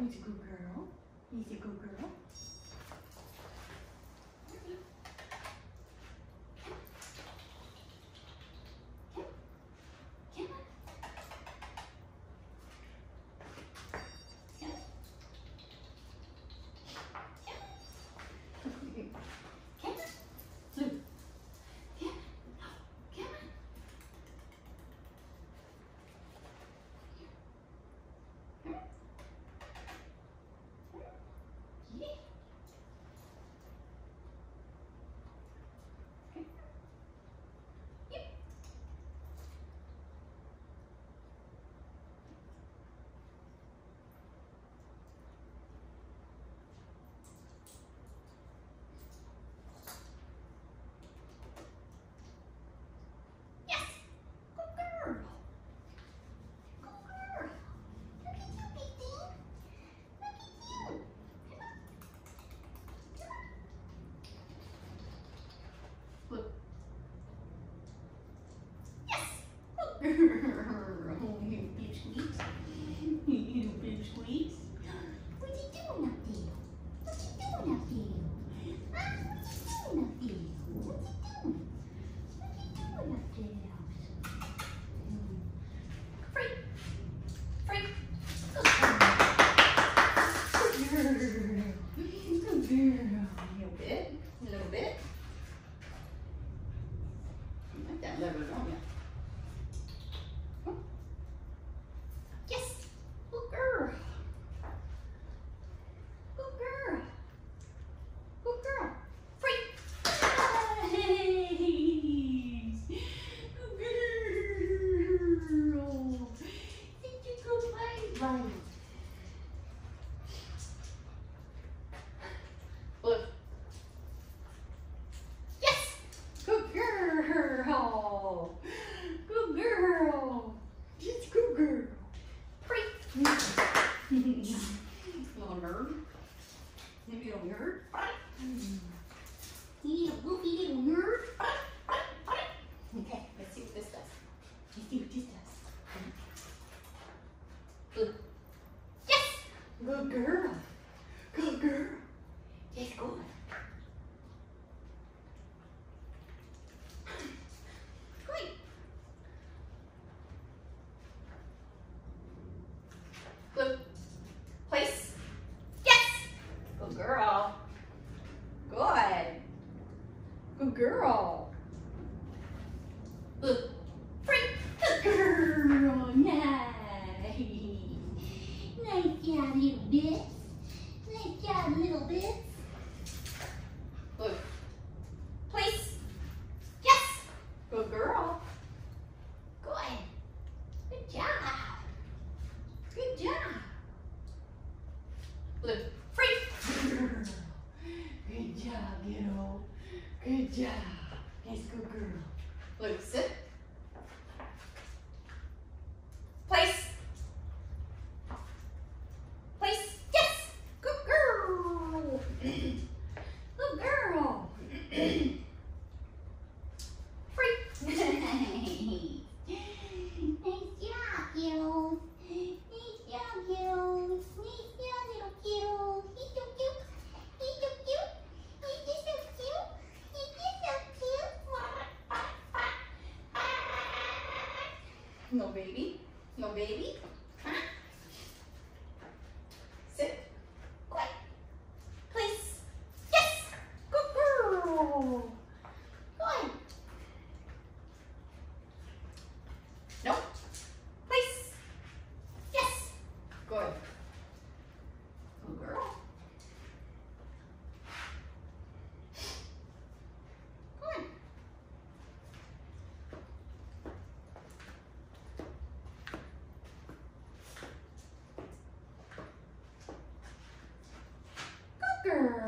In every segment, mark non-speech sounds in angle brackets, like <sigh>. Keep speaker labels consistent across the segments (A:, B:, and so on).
A: Easy good girl. Easy good girl. sweet. You've sweet. Maybe Give me a nerd. 안녕.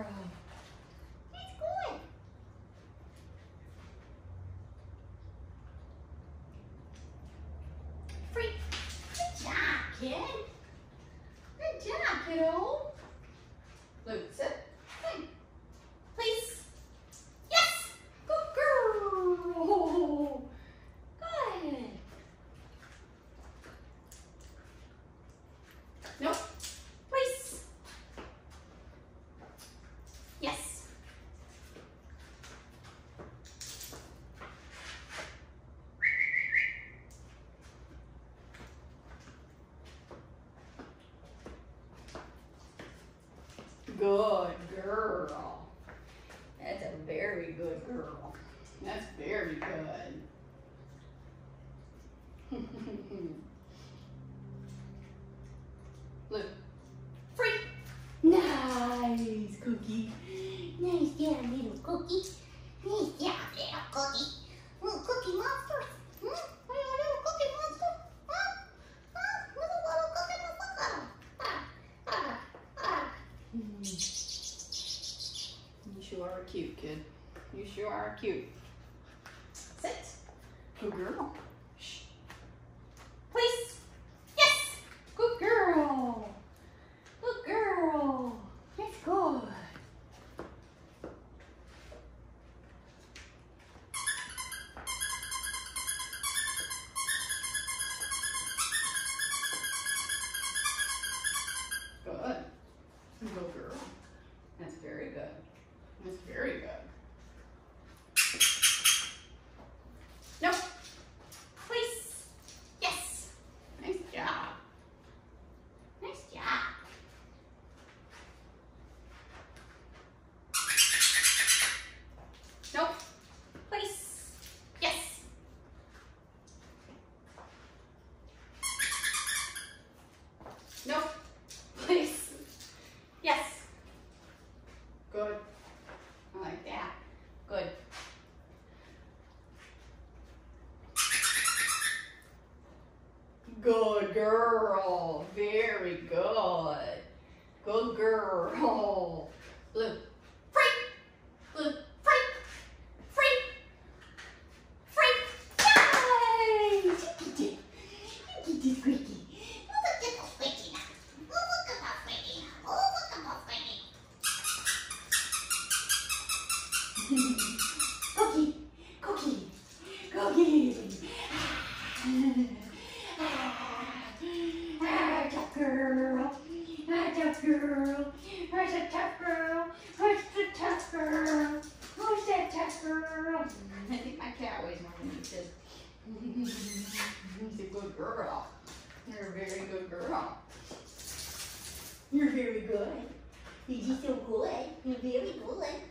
A: It's good. Free. Good job, kid. Good job, kiddo. Luke, sit. Good. Please. Yes. Girl. <laughs> Good. Nope. cute. Sit. Good girl. Please. Yes. Good girl. Good girl. That's good. Good. Good girl. That's very good. That's very good. girl. You're a very good girl. You're very good. You're so good. You're very good.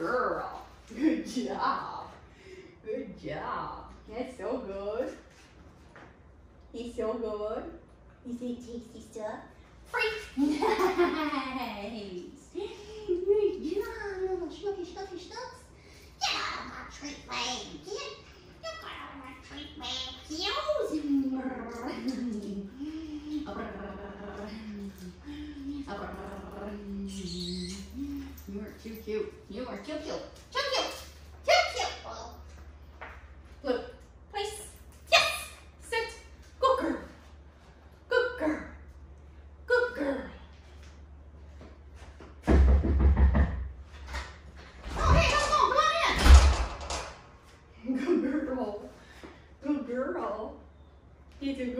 A: girl. Good job. Good job. That's so good. He's so good. You it tasty stuff? Freak! <laughs> <laughs>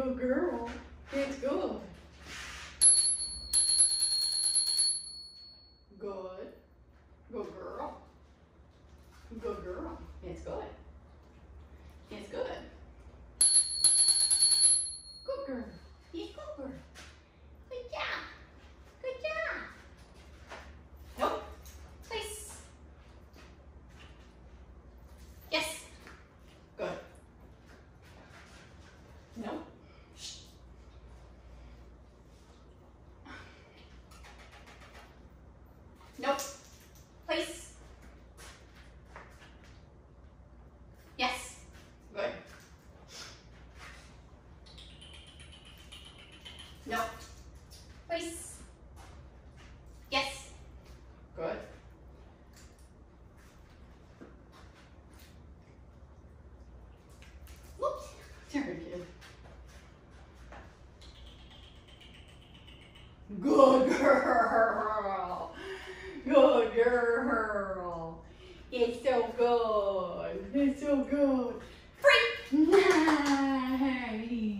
A: go girl. Let's go. No. Please. Yes. Good. Whoops. There it is. Good girl. Good girl. It's so good. It's so good. Free. Nice.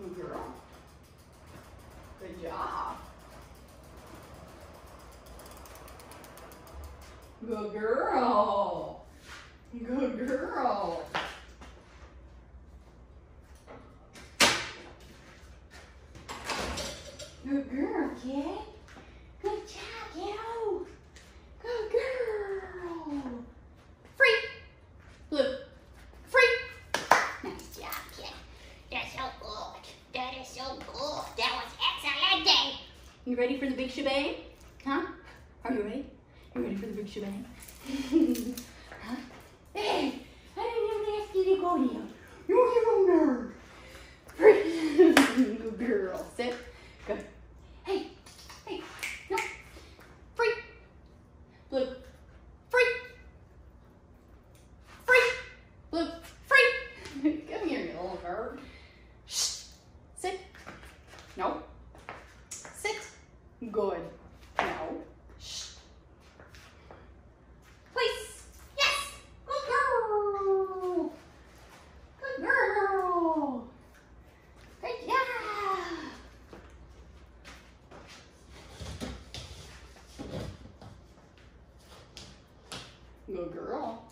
A: Good girl. Good job. Good girl. Good girl. Good girl, kid. ready for the big shebang? Huh? Are you ready? You ready for the big shebang? <laughs> Good girl.